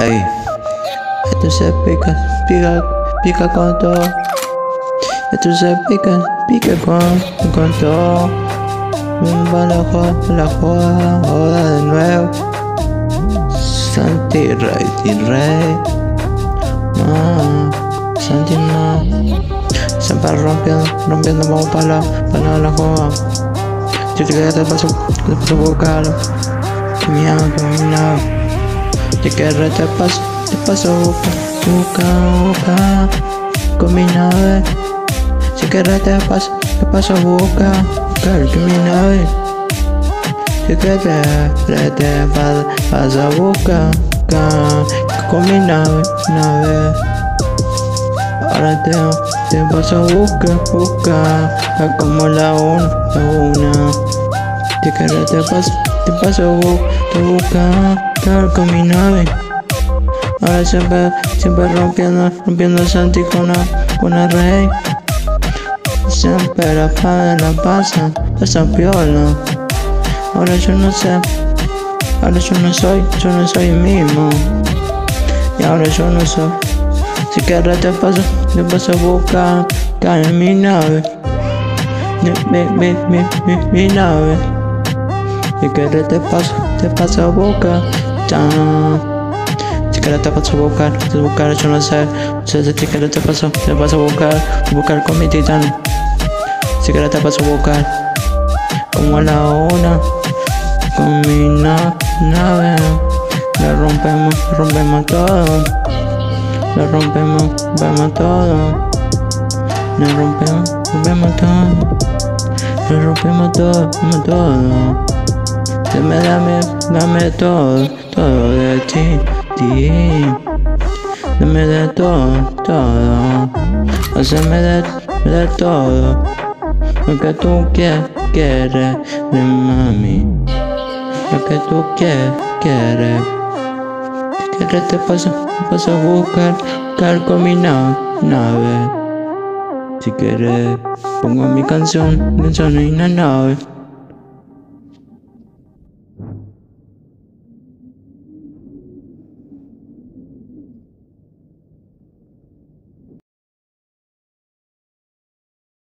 Ey, esto se pica, pica, pica con todo. Esto se pica, pica con, con todo. Va la joda, la joda, de nuevo. Santi Rey, ti Rey. No, Santi no. Siempre rompiendo, rompiendo como para la, para la joda. Yo te quedé te paso, te paso buscarlo. Que miedo, que miedo. Te quiero te paso, te paso boca, boca, boca Con mi nave Si quieres te paso, te paso boca Claro que mi nave Si quieres te, te paso, paso boca Con mi nave, nave Ahora te, te paso boca, boca Como la una, la una. Si quieres te paso, te paso boca estar con mi nave. Ahora siempre, siempre rompiendo, rompiendo Santi con la, con el rey. Siempre la padre la pasa, esa piola. Ahora yo no sé, ahora yo no soy, yo no soy mismo. Y ahora yo no soy. Si quieres te paso, te paso a buscar, cae en mi nave. Mi, mi, mi, mi, mi nave. Si quieres te paso, te paso a buscar. Si quieres te paso a buscar, te buscar, yo no sé. Si quieres te paso, te paso a buscar, buscar con mi titán. Si quieres te paso a buscar, como a la una, con mi nave. Le rompemos, rompemos todo. Le rompemos, rompemos todo. Le rompemos, rompemos todo. Le rompemos todo, rompemos todo. Dame, dame, dame todo todo de ti, ti. Dame de todo, todo. Haceme de, de todo. Lo que tú quieres, quieres, de mami. Lo que tú quieres, quieres. Quieres te paso, paso a buscar, buscar con mi nave. Si quieres, pongo mi canción, canción en la nave.